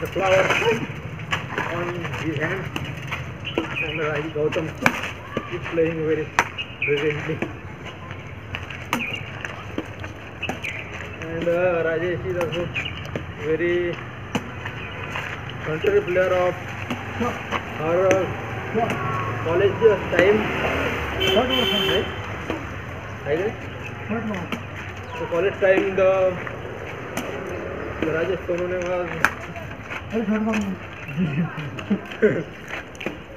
the flower on his hand. And Raji Gautam is playing very brilliantly. And uh, Rajesh is also very contrary player of our uh, college time. Right? I guess. The college time the, the Rajesh Sonone was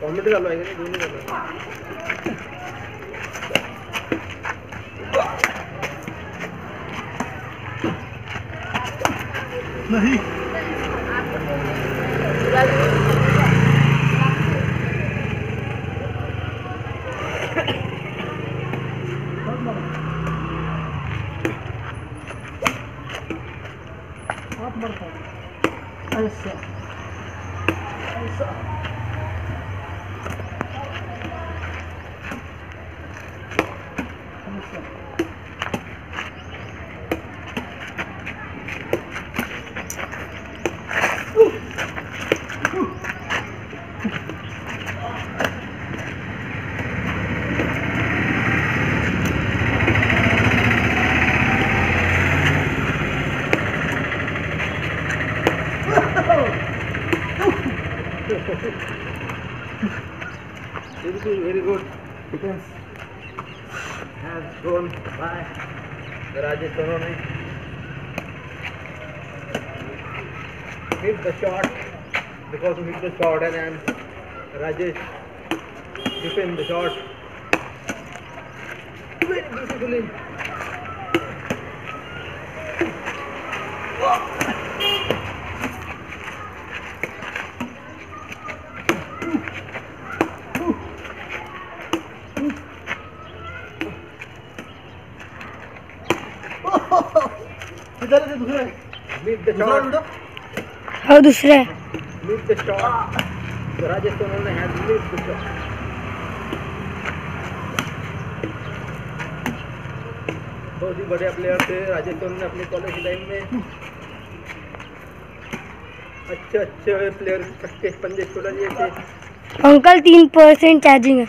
comedy चालू आहे का नाही दोन्ही चालू आहे नहीं। हाथ 二十，二十。Very good, very good. Defense has gone by the Rajesh Sonone. Hit the shot because he hit the shot and then Rajesh defend the shot very beautifully. इधर से दूसरा? दूसरा the बहुत ही बढ़िया प्लेयर थे। राजेश ने अपने कॉलेज टाइम में अच्छे अच्छे प्लेयर पंजे छोड़ा लिए थे। अंकल तीन परसेंट चार्जिंग है।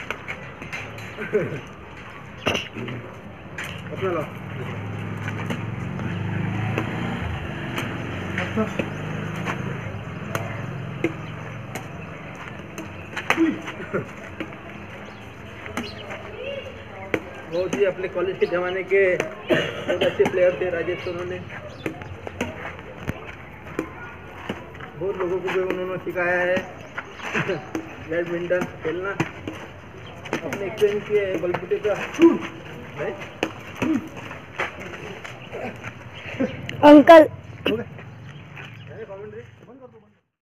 अपना लो। बहुत ही अपने कॉलेज के ज़माने के बहुत अच्छे प्लेयर थे राजेश उन्होंने बहुत लोगों को भी उन्होंने सिखाया है बैडमिंटन खेलना अपने एक्सपीरियंस किए है बलबूते का नहीं? अंकल।